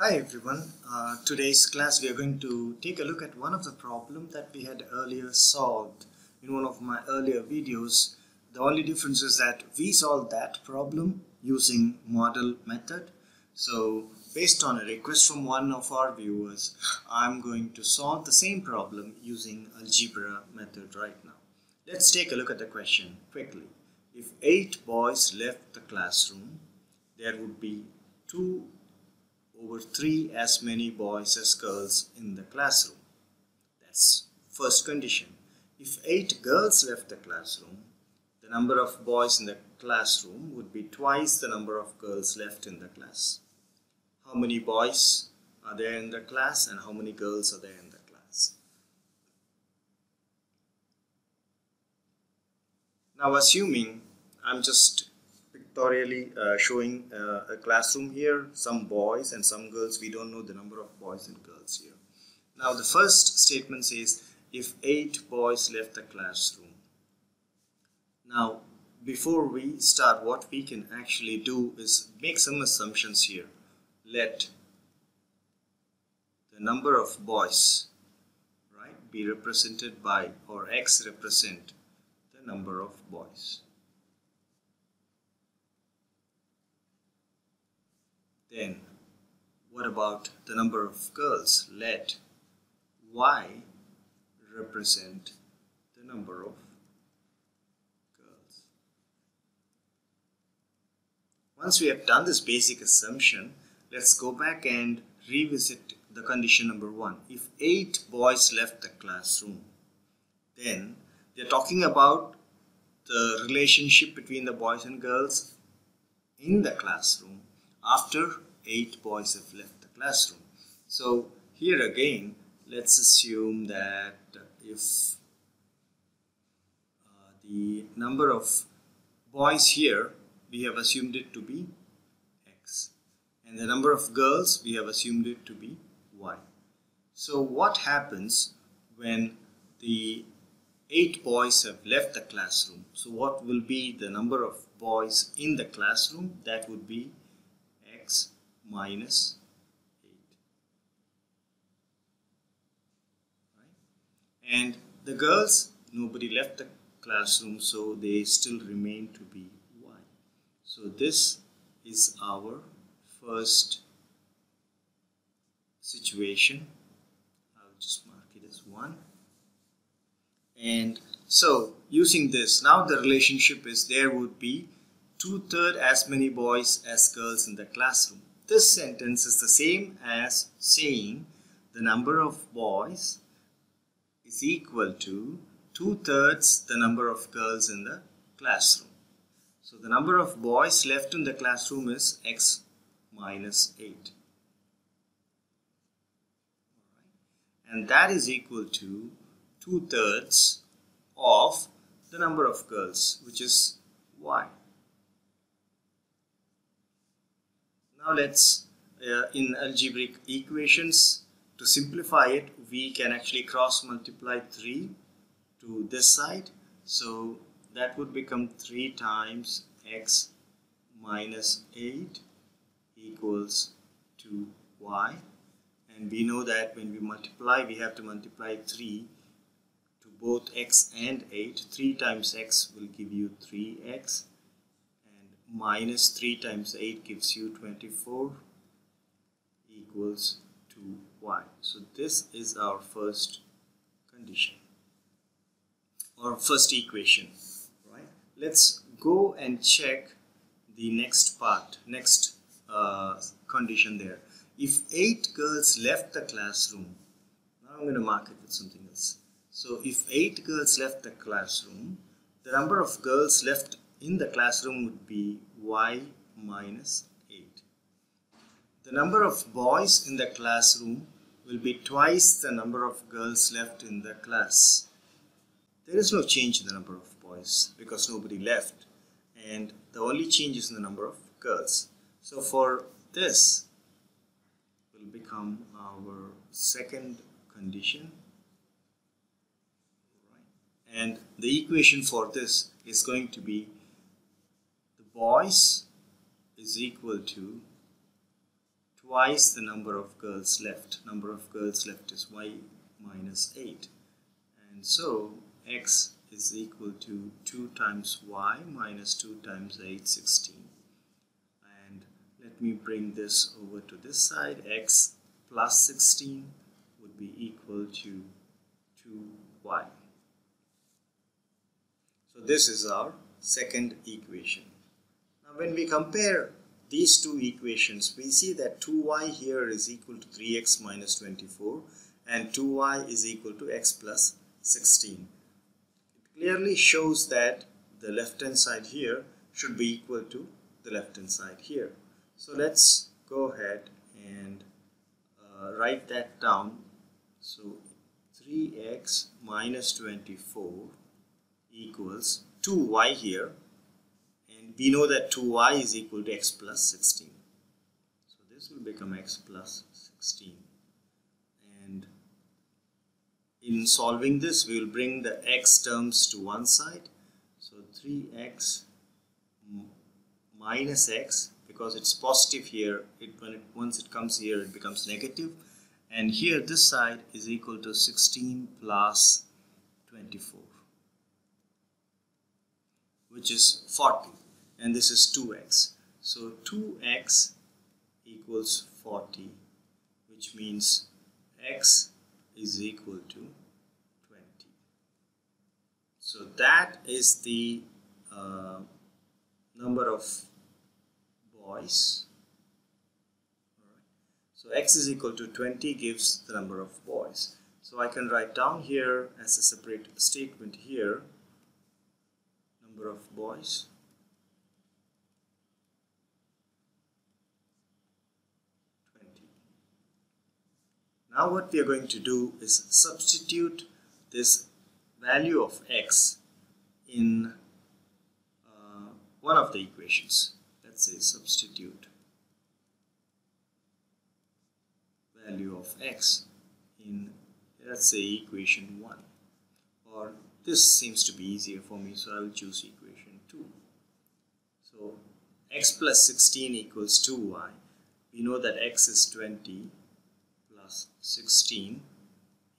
Hi everyone. Uh, today's class we are going to take a look at one of the problem that we had earlier solved in one of my earlier videos. The only difference is that we solved that problem using model method. So based on a request from one of our viewers, I'm going to solve the same problem using algebra method right now. Let's take a look at the question quickly. If eight boys left the classroom, there would be two over 3 as many boys as girls in the classroom. That's first condition. If 8 girls left the classroom, the number of boys in the classroom would be twice the number of girls left in the class. How many boys are there in the class and how many girls are there in the class? Now assuming I'm just pictorially uh, showing uh, a classroom here, some boys and some girls. We don't know the number of boys and girls here. Now the first statement says if eight boys left the classroom. Now before we start what we can actually do is make some assumptions here. Let the number of boys right be represented by or x represent the number of boys. Then what about the number of girls? Let y represent the number of girls. Once we have done this basic assumption, let's go back and revisit the condition number one. If eight boys left the classroom, then they're talking about the relationship between the boys and girls in the classroom after eight boys have left the classroom. So here again, let's assume that if uh, the number of boys here, we have assumed it to be x. And the number of girls, we have assumed it to be y. So what happens when the eight boys have left the classroom? So what will be the number of boys in the classroom? That would be minus 8. Right? And the girls, nobody left the classroom, so they still remain to be 1. So this is our first situation. I'll just mark it as 1. And so using this, now the relationship is there would be two-third as many boys as girls in the classroom. This sentence is the same as saying the number of boys is equal to two-thirds the number of girls in the classroom. So the number of boys left in the classroom is x minus 8. And that is equal to two-thirds of the number of girls, which is y. let's, uh, in algebraic equations, to simplify it, we can actually cross multiply 3 to this side. So that would become 3 times x minus 8 equals to y. And we know that when we multiply, we have to multiply 3 to both x and 8. 3 times x will give you 3x minus 3 times 8 gives you 24 equals 2y. So this is our first condition or first equation, right? Let's go and check the next part, next uh, condition there. If 8 girls left the classroom, now I'm going to mark it with something else. So if 8 girls left the classroom, the number of girls left in the classroom would be y minus 8. The number of boys in the classroom will be twice the number of girls left in the class. There is no change in the number of boys because nobody left and the only change is in the number of girls. So for this will become our second condition and the equation for this is going to be boys is equal to twice the number of girls left. Number of girls left is y minus 8. And so x is equal to 2 times y minus 2 times 8, 16. And let me bring this over to this side. x plus 16 would be equal to 2y. So this is our second equation. Now when we compare these two equations, we see that 2y here is equal to 3x minus 24 and 2y is equal to x plus 16. It clearly shows that the left hand side here should be equal to the left hand side here. So let's go ahead and uh, write that down. So 3x minus 24 equals 2y here and we know that 2y is equal to x plus 16 so this will become x plus 16 and in solving this we will bring the x terms to one side. So 3x minus x because it's positive here it, when it once it comes here it becomes negative. And here this side is equal to 16 plus 24 which is 40 and this is 2x so 2x equals 40 which means x is equal to 20 so that is the uh, number of boys. So x is equal to 20 gives the number of boys. So I can write down here as a separate statement here number of boys Now what we are going to do is substitute this value of x in uh, one of the equations. Let's say substitute value of x in let's say equation 1 or this seems to be easier for me so I will choose equation 2 so x plus 16 equals 2y we know that x is 20 plus 16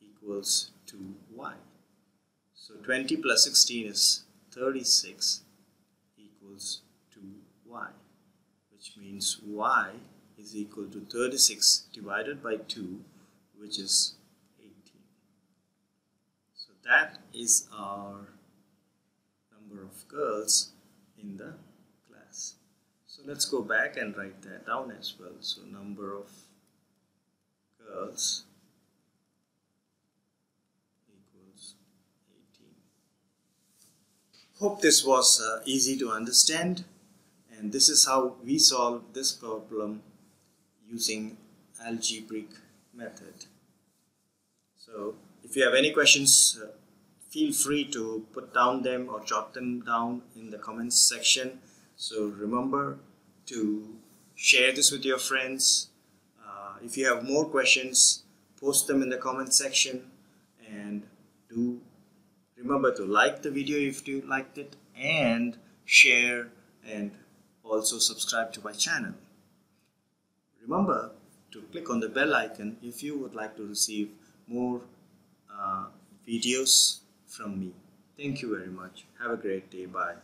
equals 2y so 20 plus 16 is 36 equals 2y which means y is equal to 36 divided by 2 which is 18. So that is our number of girls in the class. So let's go back and write that down as well. So number of equals 18. Hope this was uh, easy to understand and this is how we solve this problem using algebraic method. So if you have any questions, uh, feel free to put down them or jot them down in the comments section. So remember to share this with your friends. If you have more questions, post them in the comment section and do remember to like the video if you liked it and share and also subscribe to my channel. Remember to click on the bell icon if you would like to receive more uh, videos from me. Thank you very much. Have a great day. Bye.